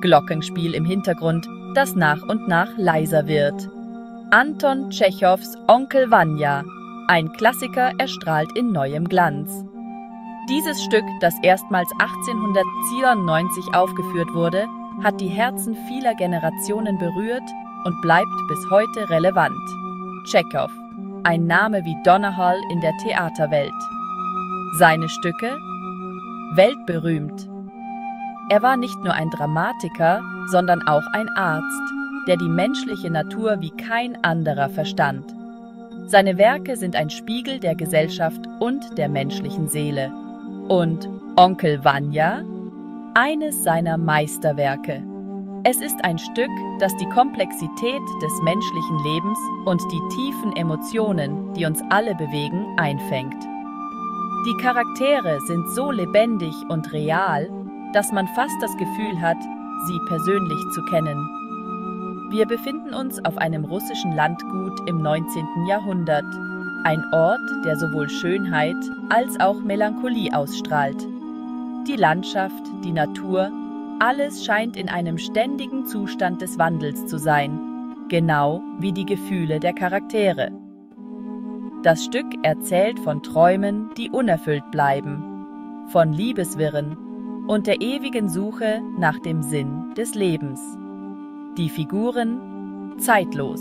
Glockenspiel im Hintergrund, das nach und nach leiser wird. Anton Tschechows Onkel Vanya, ein Klassiker erstrahlt in neuem Glanz. Dieses Stück, das erstmals 1894 aufgeführt wurde, hat die Herzen vieler Generationen berührt und bleibt bis heute relevant. Tschechow, ein Name wie Donnerhall in der Theaterwelt. Seine Stücke? Weltberühmt. Er war nicht nur ein Dramatiker, sondern auch ein Arzt, der die menschliche Natur wie kein anderer verstand. Seine Werke sind ein Spiegel der Gesellschaft und der menschlichen Seele. Und Onkel Vanya? Eines seiner Meisterwerke. Es ist ein Stück, das die Komplexität des menschlichen Lebens und die tiefen Emotionen, die uns alle bewegen, einfängt. Die Charaktere sind so lebendig und real, dass man fast das Gefühl hat, sie persönlich zu kennen. Wir befinden uns auf einem russischen Landgut im 19. Jahrhundert, ein Ort, der sowohl Schönheit als auch Melancholie ausstrahlt. Die Landschaft, die Natur, alles scheint in einem ständigen Zustand des Wandels zu sein, genau wie die Gefühle der Charaktere. Das Stück erzählt von Träumen, die unerfüllt bleiben, von Liebeswirren und der ewigen Suche nach dem Sinn des Lebens. Die Figuren zeitlos.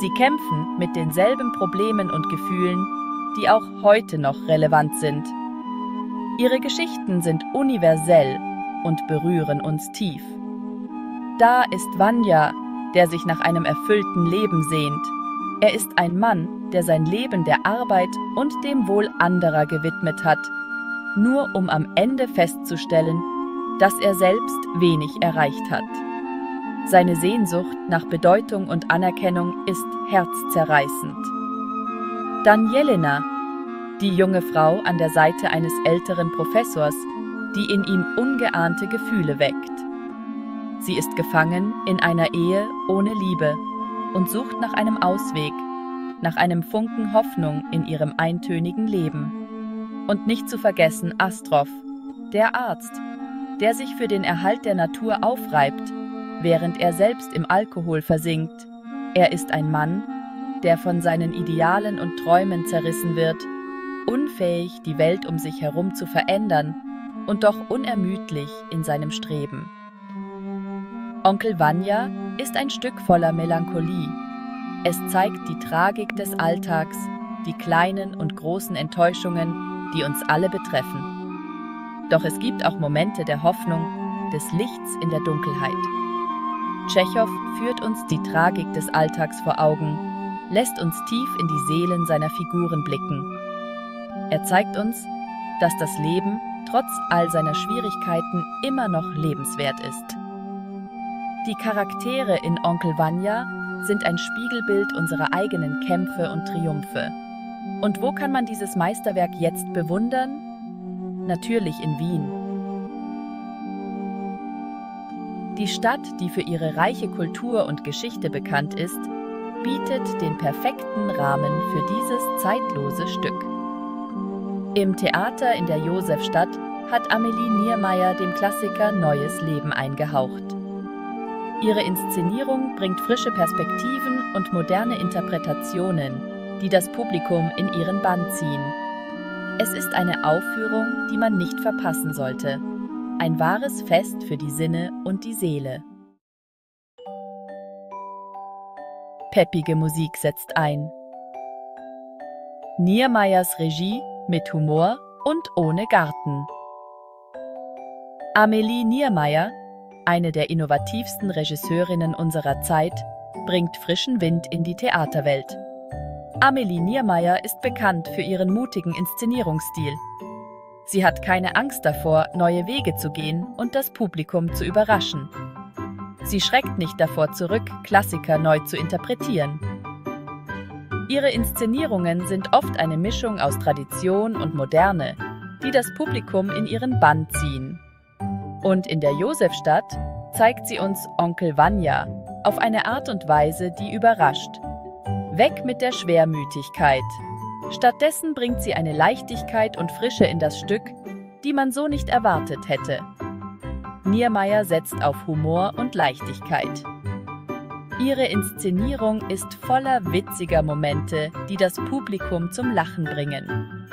Sie kämpfen mit denselben Problemen und Gefühlen, die auch heute noch relevant sind. Ihre Geschichten sind universell und berühren uns tief. Da ist Vanya, der sich nach einem erfüllten Leben sehnt. Er ist ein Mann, der sein Leben der Arbeit und dem Wohl anderer gewidmet hat, nur um am Ende festzustellen, dass er selbst wenig erreicht hat. Seine Sehnsucht nach Bedeutung und Anerkennung ist herzzerreißend. Dann Jelena, die junge Frau an der Seite eines älteren Professors, die in ihm ungeahnte Gefühle weckt. Sie ist gefangen in einer Ehe ohne Liebe und sucht nach einem Ausweg, nach einem Funken Hoffnung in ihrem eintönigen Leben. Und nicht zu vergessen Astrov, der Arzt, der sich für den Erhalt der Natur aufreibt, während er selbst im Alkohol versinkt. Er ist ein Mann, der von seinen Idealen und Träumen zerrissen wird, unfähig, die Welt um sich herum zu verändern und doch unermüdlich in seinem Streben. Onkel Vanya ist ein Stück voller Melancholie. Es zeigt die Tragik des Alltags, die kleinen und großen Enttäuschungen, die uns alle betreffen. Doch es gibt auch Momente der Hoffnung, des Lichts in der Dunkelheit. Tschechow führt uns die Tragik des Alltags vor Augen, lässt uns tief in die Seelen seiner Figuren blicken. Er zeigt uns, dass das Leben trotz all seiner Schwierigkeiten immer noch lebenswert ist. Die Charaktere in Onkel Vanya sind ein Spiegelbild unserer eigenen Kämpfe und Triumphe. Und wo kann man dieses Meisterwerk jetzt bewundern? Natürlich in Wien. Die Stadt, die für ihre reiche Kultur und Geschichte bekannt ist, bietet den perfekten Rahmen für dieses zeitlose Stück. Im Theater in der Josefstadt hat Amelie Niermeyer dem Klassiker neues Leben eingehaucht. Ihre Inszenierung bringt frische Perspektiven und moderne Interpretationen, die das Publikum in ihren Bann ziehen. Es ist eine Aufführung, die man nicht verpassen sollte. Ein wahres Fest für die Sinne und die Seele. Peppige Musik setzt ein. Niermeyers Regie mit Humor und ohne Garten. Amelie Niermeyer, eine der innovativsten Regisseurinnen unserer Zeit, bringt frischen Wind in die Theaterwelt. Amelie Niermeyer ist bekannt für ihren mutigen Inszenierungsstil. Sie hat keine Angst davor, neue Wege zu gehen und das Publikum zu überraschen. Sie schreckt nicht davor zurück, Klassiker neu zu interpretieren. Ihre Inszenierungen sind oft eine Mischung aus Tradition und Moderne, die das Publikum in ihren Bann ziehen. Und in der Josefstadt zeigt sie uns Onkel Vanya auf eine Art und Weise, die überrascht. Weg mit der Schwermütigkeit. Stattdessen bringt sie eine Leichtigkeit und Frische in das Stück, die man so nicht erwartet hätte. Niermeyer setzt auf Humor und Leichtigkeit. Ihre Inszenierung ist voller witziger Momente, die das Publikum zum Lachen bringen.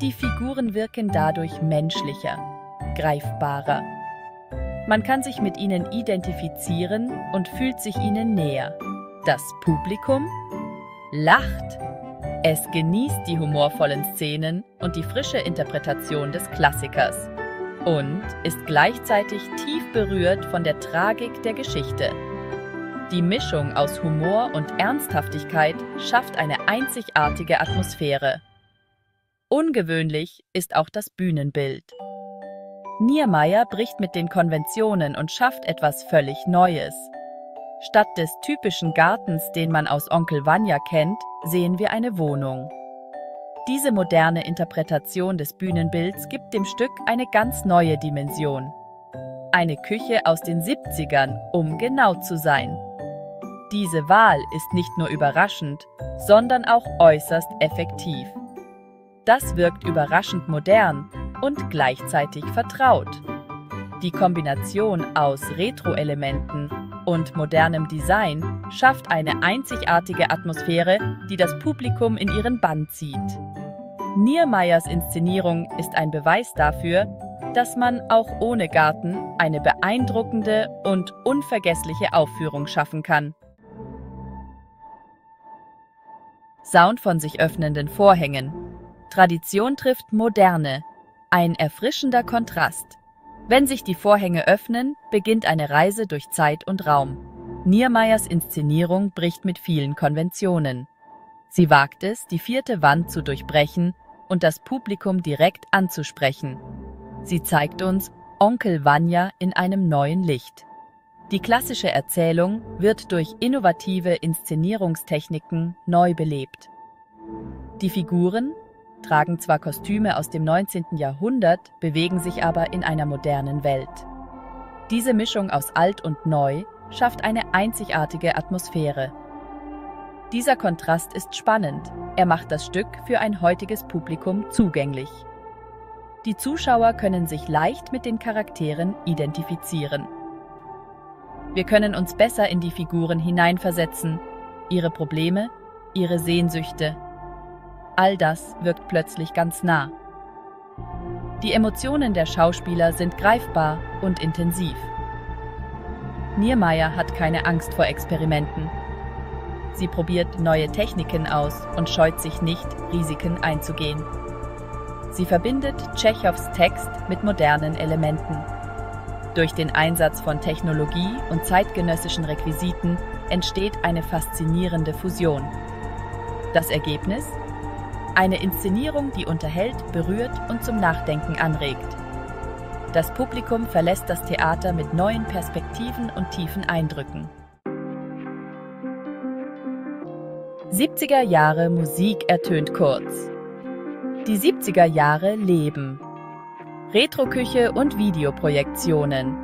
Die Figuren wirken dadurch menschlicher, greifbarer. Man kann sich mit ihnen identifizieren und fühlt sich ihnen näher. Das Publikum lacht. Es genießt die humorvollen Szenen und die frische Interpretation des Klassikers und ist gleichzeitig tief berührt von der Tragik der Geschichte. Die Mischung aus Humor und Ernsthaftigkeit schafft eine einzigartige Atmosphäre. Ungewöhnlich ist auch das Bühnenbild. Niermeyer bricht mit den Konventionen und schafft etwas völlig Neues. Statt des typischen Gartens, den man aus Onkel Vanya kennt, sehen wir eine Wohnung. Diese moderne Interpretation des Bühnenbilds gibt dem Stück eine ganz neue Dimension. Eine Küche aus den 70ern, um genau zu sein. Diese Wahl ist nicht nur überraschend, sondern auch äußerst effektiv. Das wirkt überraschend modern und gleichzeitig vertraut. Die Kombination aus Retro-Elementen und modernem Design schafft eine einzigartige Atmosphäre, die das Publikum in ihren Bann zieht. Niermeyers Inszenierung ist ein Beweis dafür, dass man auch ohne Garten eine beeindruckende und unvergessliche Aufführung schaffen kann. Sound von sich öffnenden Vorhängen. Tradition trifft Moderne. Ein erfrischender Kontrast. Wenn sich die Vorhänge öffnen, beginnt eine Reise durch Zeit und Raum. Niermeyers Inszenierung bricht mit vielen Konventionen. Sie wagt es, die vierte Wand zu durchbrechen und das Publikum direkt anzusprechen. Sie zeigt uns Onkel Vanya in einem neuen Licht. Die klassische Erzählung wird durch innovative Inszenierungstechniken neu belebt. Die Figuren, tragen zwar Kostüme aus dem 19. Jahrhundert, bewegen sich aber in einer modernen Welt. Diese Mischung aus alt und neu schafft eine einzigartige Atmosphäre. Dieser Kontrast ist spannend, er macht das Stück für ein heutiges Publikum zugänglich. Die Zuschauer können sich leicht mit den Charakteren identifizieren. Wir können uns besser in die Figuren hineinversetzen, ihre Probleme, ihre Sehnsüchte, All das wirkt plötzlich ganz nah. Die Emotionen der Schauspieler sind greifbar und intensiv. Niermeier hat keine Angst vor Experimenten. Sie probiert neue Techniken aus und scheut sich nicht, Risiken einzugehen. Sie verbindet Tschechows Text mit modernen Elementen. Durch den Einsatz von Technologie und zeitgenössischen Requisiten entsteht eine faszinierende Fusion. Das Ergebnis? Eine Inszenierung, die unterhält, berührt und zum Nachdenken anregt. Das Publikum verlässt das Theater mit neuen Perspektiven und tiefen Eindrücken. 70er Jahre Musik ertönt kurz. Die 70er Jahre leben. Retroküche und Videoprojektionen.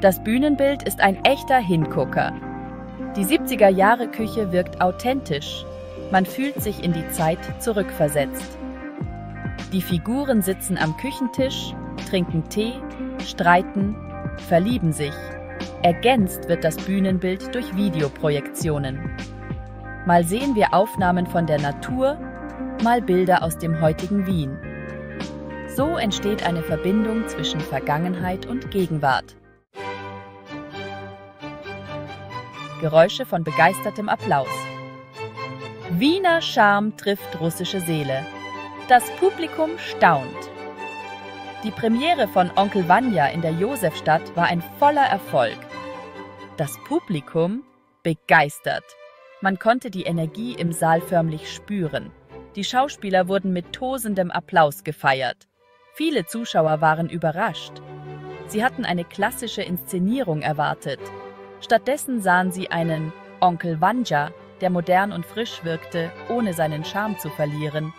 Das Bühnenbild ist ein echter Hingucker. Die 70er Jahre Küche wirkt authentisch, man fühlt sich in die Zeit zurückversetzt. Die Figuren sitzen am Küchentisch, trinken Tee, streiten, verlieben sich. Ergänzt wird das Bühnenbild durch Videoprojektionen. Mal sehen wir Aufnahmen von der Natur, mal Bilder aus dem heutigen Wien. So entsteht eine Verbindung zwischen Vergangenheit und Gegenwart. Geräusche von begeistertem Applaus. Wiener Charme trifft russische Seele. Das Publikum staunt. Die Premiere von Onkel Vanya in der Josefstadt war ein voller Erfolg. Das Publikum begeistert. Man konnte die Energie im Saal förmlich spüren. Die Schauspieler wurden mit tosendem Applaus gefeiert. Viele Zuschauer waren überrascht. Sie hatten eine klassische Inszenierung erwartet. Stattdessen sahen sie einen Onkel Vanya der modern und frisch wirkte, ohne seinen Charme zu verlieren,